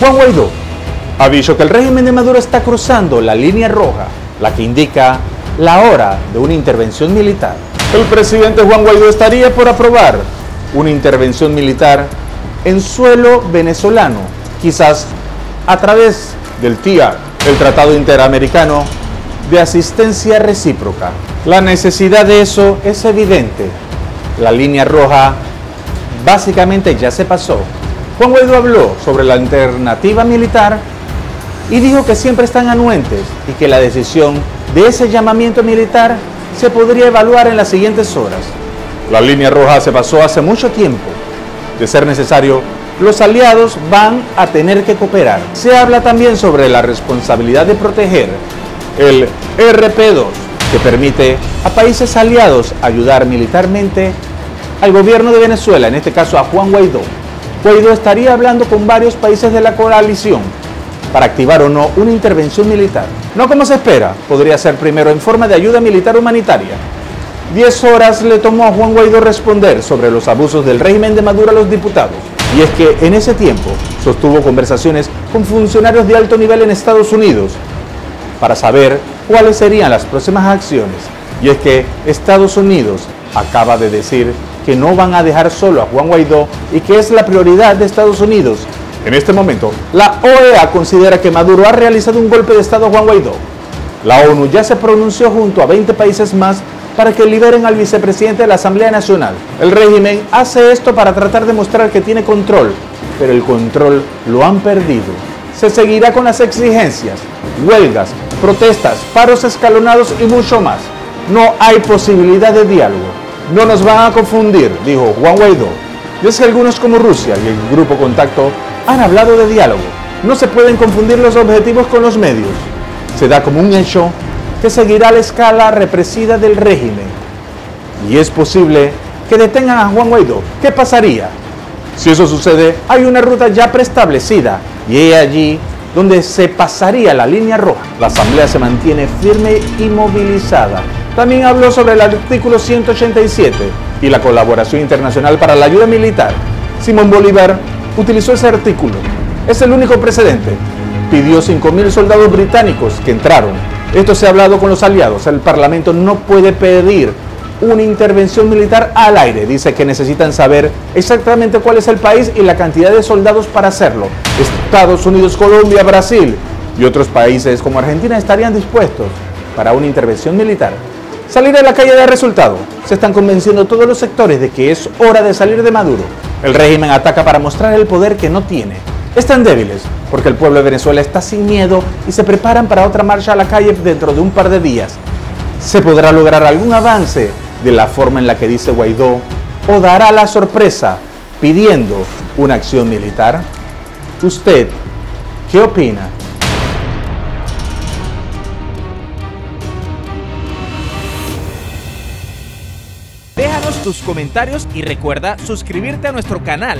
Juan Guaidó dicho que el régimen de Maduro está cruzando la línea roja, la que indica la hora de una intervención militar. El presidente Juan Guaidó estaría por aprobar una intervención militar en suelo venezolano, quizás a través del TIA, el Tratado Interamericano de Asistencia Recíproca. La necesidad de eso es evidente. La línea roja básicamente ya se pasó. Juan Guaidó habló sobre la alternativa militar y dijo que siempre están anuentes y que la decisión de ese llamamiento militar se podría evaluar en las siguientes horas. La línea roja se pasó hace mucho tiempo. De ser necesario, los aliados van a tener que cooperar. Se habla también sobre la responsabilidad de proteger el RP2, que permite a países aliados ayudar militarmente al gobierno de Venezuela, en este caso a Juan Guaidó. Guaidó estaría hablando con varios países de la coalición para activar o no una intervención militar. No como se espera, podría ser primero en forma de ayuda militar humanitaria. Diez horas le tomó a Juan Guaidó responder sobre los abusos del régimen de Maduro a los diputados. Y es que en ese tiempo sostuvo conversaciones con funcionarios de alto nivel en Estados Unidos para saber cuáles serían las próximas acciones. Y es que Estados Unidos acaba de decir que no van a dejar solo a Juan Guaidó y que es la prioridad de Estados Unidos. En este momento, la OEA considera que Maduro ha realizado un golpe de Estado a Juan Guaidó. La ONU ya se pronunció junto a 20 países más para que liberen al vicepresidente de la Asamblea Nacional. El régimen hace esto para tratar de mostrar que tiene control, pero el control lo han perdido. Se seguirá con las exigencias, huelgas, protestas, paros escalonados y mucho más. No hay posibilidad de diálogo. No nos van a confundir, dijo Juan Guaidó. Y es que algunos como Rusia y el Grupo Contacto han hablado de diálogo. No se pueden confundir los objetivos con los medios. Se da como un hecho que seguirá la escala represiva del régimen. Y es posible que detengan a Juan Guaidó. ¿Qué pasaría? Si eso sucede, hay una ruta ya preestablecida y es allí donde se pasaría la línea roja. La Asamblea se mantiene firme y movilizada también habló sobre el artículo 187 y la colaboración internacional para la ayuda militar. Simón Bolívar utilizó ese artículo. Es el único precedente. Pidió 5.000 soldados británicos que entraron. Esto se ha hablado con los aliados. El Parlamento no puede pedir una intervención militar al aire. Dice que necesitan saber exactamente cuál es el país y la cantidad de soldados para hacerlo. Estados Unidos, Colombia, Brasil y otros países como Argentina estarían dispuestos para una intervención militar. Salir a la calle da resultado. Se están convenciendo todos los sectores de que es hora de salir de Maduro. El régimen ataca para mostrar el poder que no tiene. Están débiles porque el pueblo de Venezuela está sin miedo y se preparan para otra marcha a la calle dentro de un par de días. ¿Se podrá lograr algún avance de la forma en la que dice Guaidó o dará la sorpresa pidiendo una acción militar? ¿Usted qué opina? Tus comentarios y recuerda suscribirte a nuestro canal.